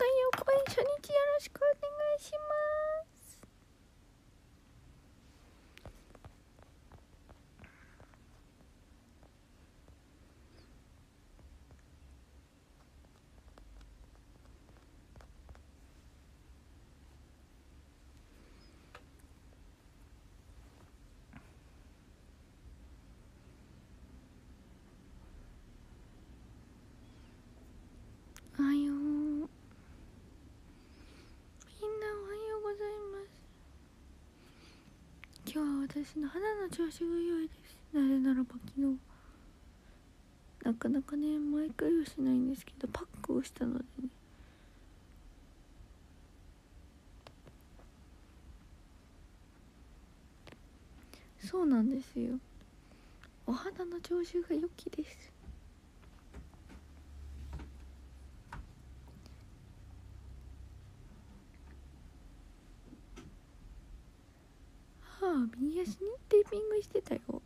開予初日よろしくお願いします。私の肌の調子が良いです。なぜならば昨日なかなかね毎回はしないんですけどパックをしたのでね。そうなんですよ。お肌の調子が良きです。右足にテーピングしてたよお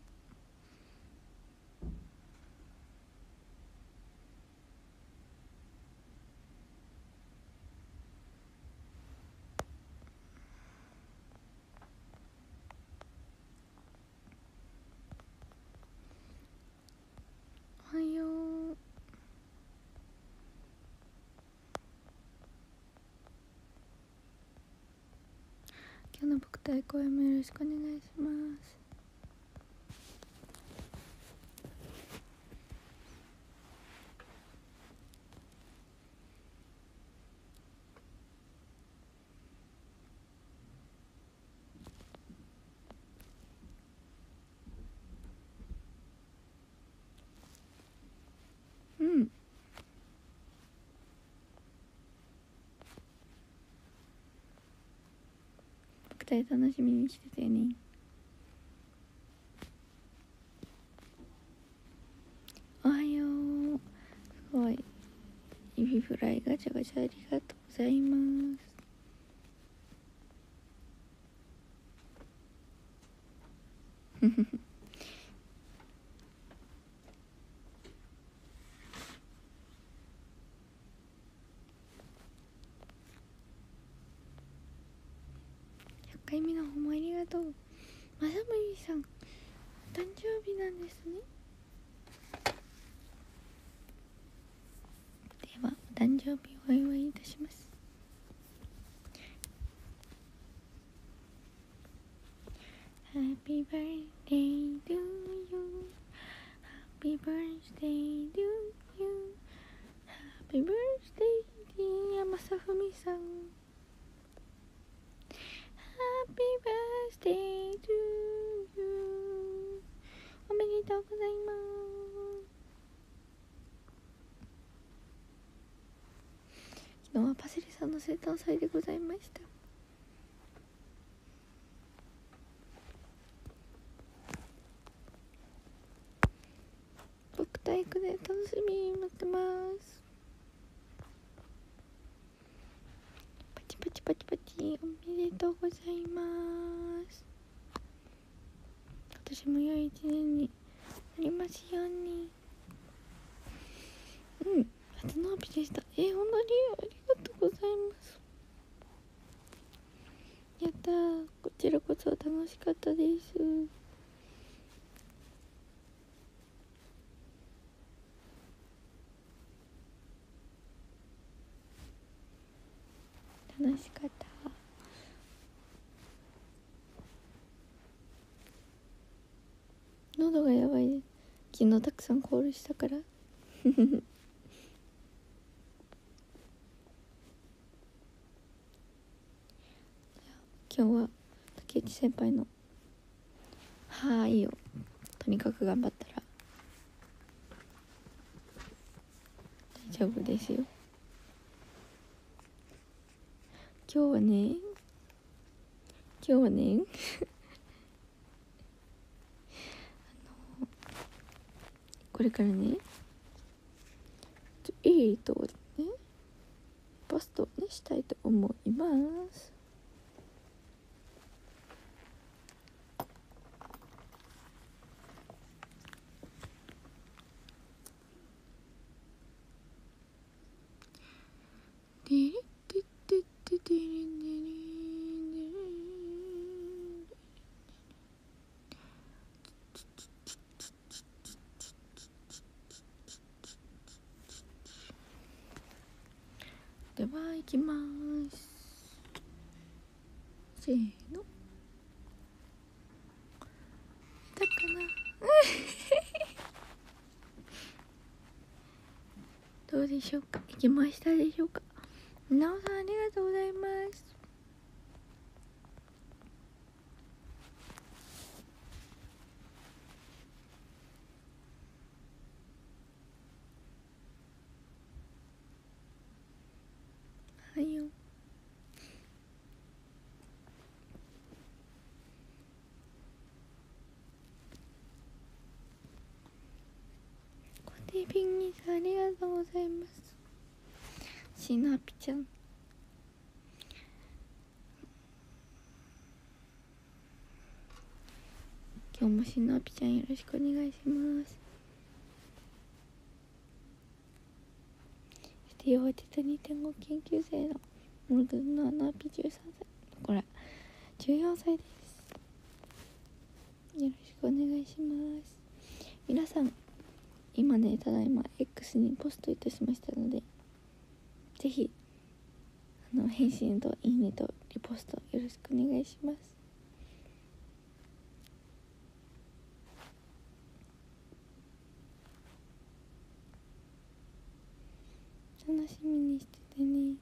はよう今日の僕対抗もよろしくお願いしますうん僕対楽しみにしててね。おはよう。すごい。エビフライガチャガチャありがとうございます。フフフ100回目の方もありがとうまさむりさんお誕生日なんですねではお誕生日お祝いいたします Happy birthday to you Happy birthday to you Happy birthday dear 正文さん Happy birthday to you おめでとうございます。昨日はパセリさんの生誕祭でございました。僕体育で楽しみに待ってます。パチパチパチパチ。おめでとうございます。今年も良い一年にりますように。うん初のびでした。えー、本当にありがとうございます。やったこちらこそ楽しかったです。楽しかった喉がやばいです昨日たくさんコールしたから。今日は竹内先輩の「はーい」をとにかく頑張ったら大丈夫ですよ。今日はね今日はねあのこれからねちょいいとねポストをねしたいと思いますでででではいきます。せーの。だかな。どうでしょうか？いきましたでしょうか？なおさんありがとうございますはいよコテピンギさんありがとうございます。シナピちゃん。今日もシナピちゃんよろしくお願いします。そして両手と2.5研究生のモルグンのナピ13歳。これ14歳です。よろしくお願いします。皆さん今ねただいま X にポストいたしましたのでぜひあの返信といいねとリポストよろしくお願いします。楽しみにしててね。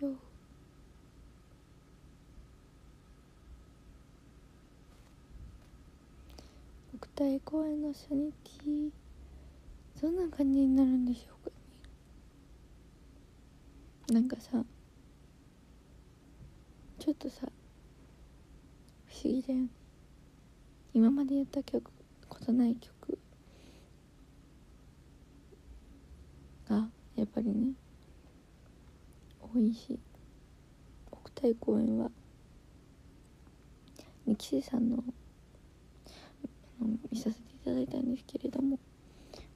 今日国体公演の初日どんな感じになるんでしょうかね。なんかさちょっとさ不思議だよね。今までやった曲ことない曲がやっぱりね多いし国体公演は二期生さんの見させていただいたんですけれども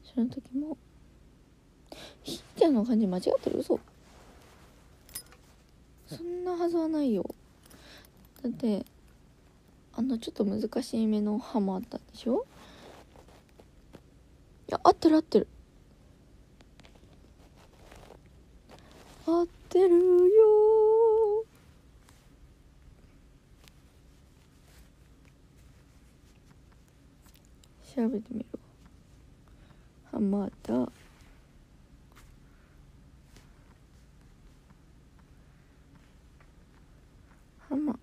その時もひっちゃんの感じ間違ってる？嘘。そんなはずはないよ。だってあのちょっと難しい目の歯もあったでしょ？いや合ってる合ってる。合ってるよ調べてみるわ。ハマだ。ハマ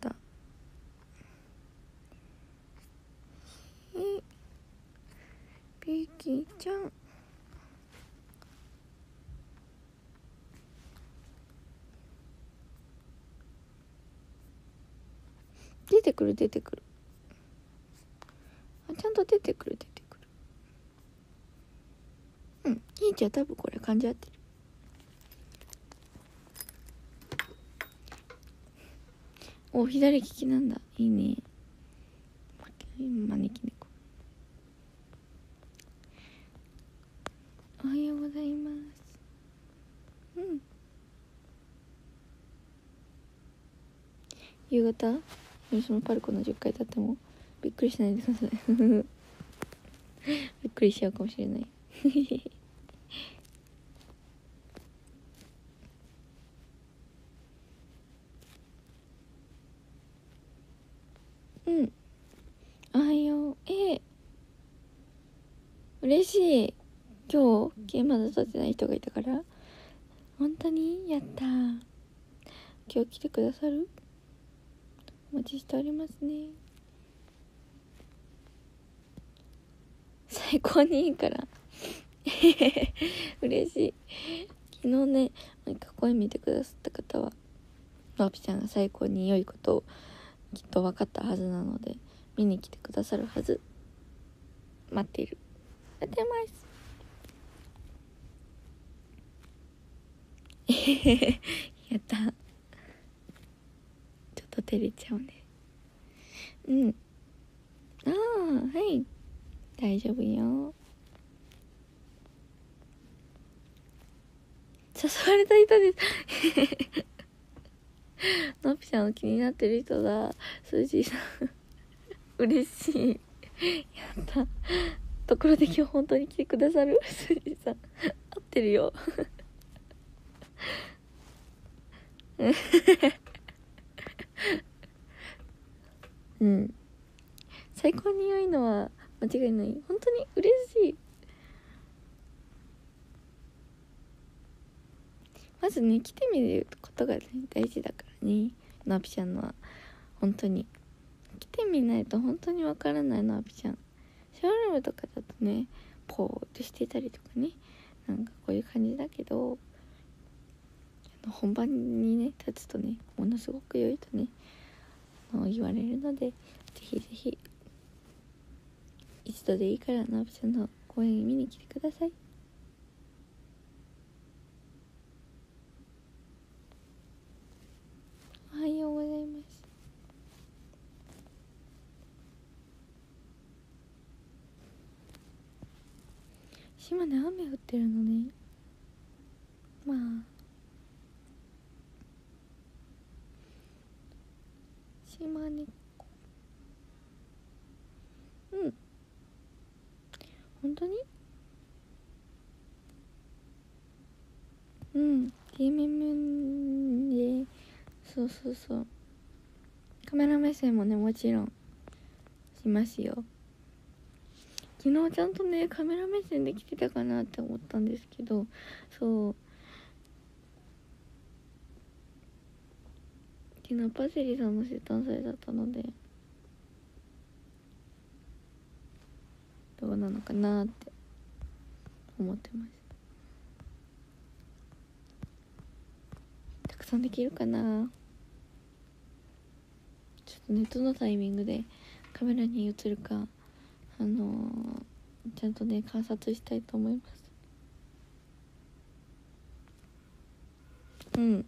だ。ひピキちゃん。出てくる出てくる。ちゃんと出てくる出てくる。うんいいじゃん多分これ感じ合ってる。お左利きなんだ。いいね。招き猫。おはようございます。うん。夕方？広島パルコの10階建ってもびっくりしないでください。びっくりしちゃうかもしれない。うん。おはようえ嬉しい。今日ゲームまだ立ってない人がいたから。本当に？やった今日来てくださる？お待ちしておりますね。最高にいいから。嬉しい。昨日ねなんか声見てくださった方はのぴちゃんが最高に良いことをきっと分かったはずなので見に来てくださるはず。待っている。待ってます。やった。ちょっと照れちゃうね。うん。ああはい。大丈夫よ。誘われた人です。のぴちゃんの気になってる人だ。スージーさん。嬉しい。やった。ところで今日本当に来てくださる？すじさん。合ってるよ。うん。最高に良いのは間違いない。本当に嬉しい。まずね来てみることがね大事だからね。ナピちゃんのは。本当に。来てみないと本当にわからないナピちゃん。ショールームとかだとねポーっとしてたりとかね。なんかこういう感じだけど本番にね立つとねものすごく良いとねあの言われるのでぜひぜひ一度でいいからナビちゃんの公演見に来てください。おはようございます。島根雨降ってるのねまあ島根うん本当にうん DMM でそうそうそう。カメラ目線もねもちろんしますよ。昨日ちゃんとねカメラ目線で来てたかなって思ったんですけどそう。昨日パセリさんの生誕祭だったのでどうなのかなって思ってます。たくさんできるかな？ちょっとねどのタイミングでカメラに映るかあのー、ちゃんとね観察したいと思います。うん。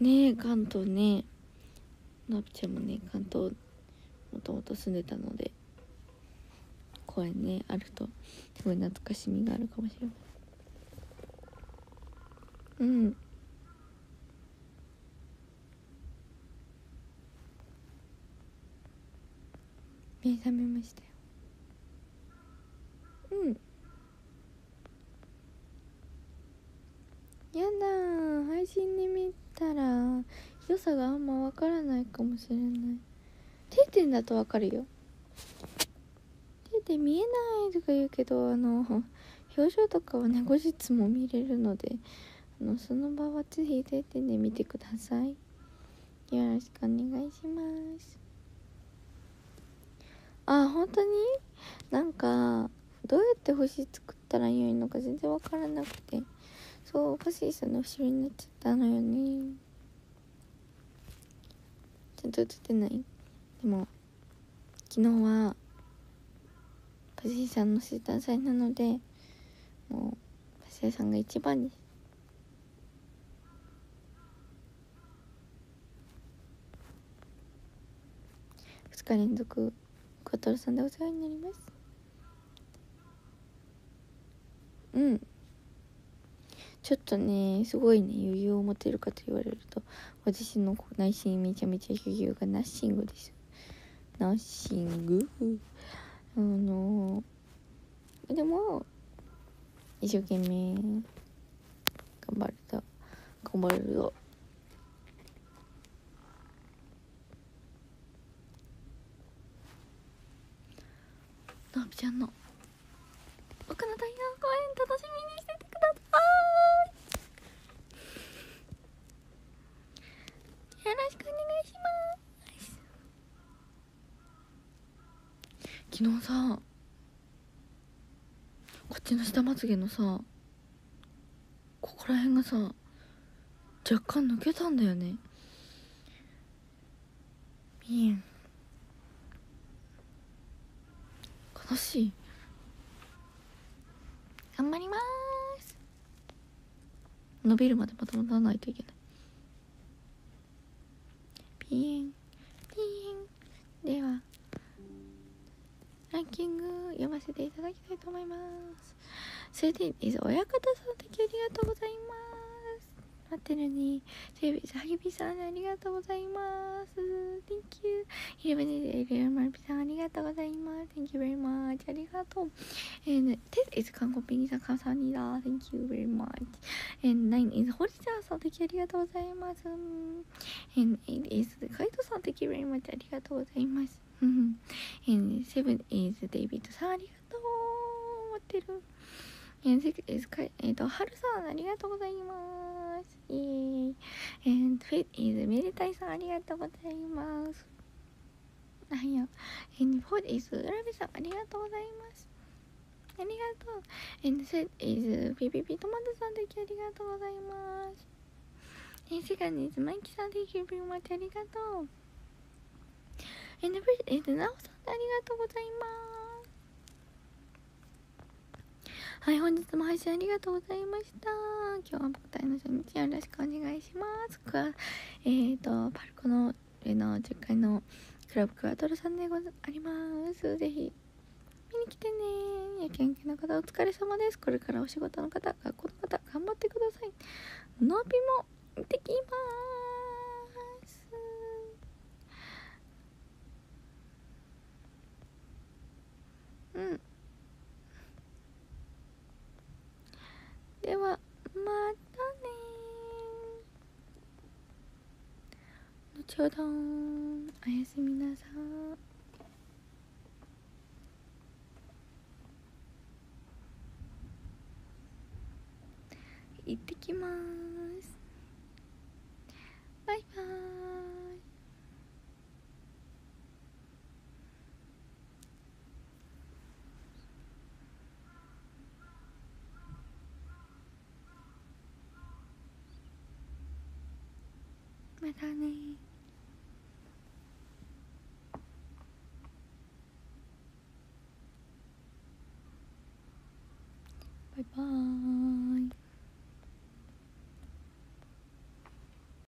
ねえ関東ね。なぶちゃんもね関東もともと住んでたので公園ねあるとすごい懐かしみがあるかもしれないうん。目覚めましたよ。うん。やだ配信で見たら良さがあんまわからないかもしれない。定点だとわかるよ。で見えないとか言うけどあの表情とかはね後日も見れるのであのその場はぜひ出てね見てください。よろしくお願いします。あ本当に？なんかどうやって星作ったらいいのか全然わからなくて。そうファシーさんの後ろになっちゃったのよね。ちゃんと映ってない？でも昨日はパシーさんの生誕祭なのでもうパシーさんが一番です。2日連続小太郎さんでお世話になります。うん。ちょっとねすごいね余裕を持てるかと言われると私の内心めちゃめちゃ余裕がナッシングです。ナッシング？あのでも一生懸命頑張ると頑張るとの。びちゃんの僕の太陽公演楽しみにしててください。よろしくお願いします。昨日さこっちの下まつげのさここら辺がさ若干抜けたんだよね。見えん。悲しい。頑張ります。伸びるまでまた戻らないといけない。ピーン。ピーン。ではランキング読ませていただきたいと思います。それでです親方さん的ありがとうございます。待ってるね。ジェビさん、ゆびさん、ありがとうございます。Thank you. ひれべね、ひれべまるぴさん、ありがとうございます。Thank you very much. ありがとう。And this is 韓国ペニさん、かさにだ。Thank you very much. And nine is ホリちゃんさん、的ありがとうございます。And eight is カイトさん、Thank you very much. ありがとうございます。And seven is デイビッドさん、ありがとう。待ってる。And 6 is かえっ、ー、と、はるさん、ありがとうございます。イェーイ。And 5 is めでたいさん、ありがとうございます。なんや。And 4 is うらびさん、ありがとうございます。ありがとう。And 7 is ピピピトマトさん、だけありがとうございます。And セカンド is マイキさん、できるピマありがとう。And フィ is なおさん、ありがとうございます。はい、本日も配信ありがとうございました。今日は僕体の初日よろしくお願いします。えっ、ー、と、パルコの上の10階のクラブクワトロさんでござあります。ぜひ、見に来てね。夜勤系の方お疲れ様です。これからお仕事の方、学校の方、頑張ってください。のびも行ってきまーす。うん。では、またねちょうどおやすみなさい。ってきます。バイバーイ。Goodbye.